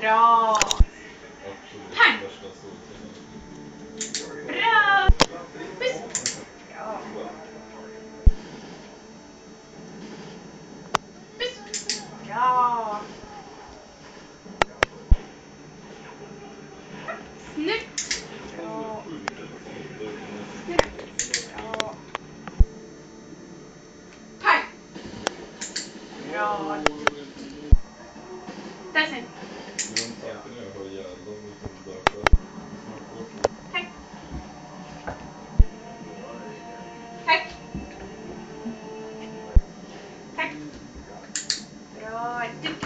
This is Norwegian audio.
Bra. Pang! Bra. Puss. Bra. Puss. Bra. Snupp. Bra. Bra. Pang. Bra. like,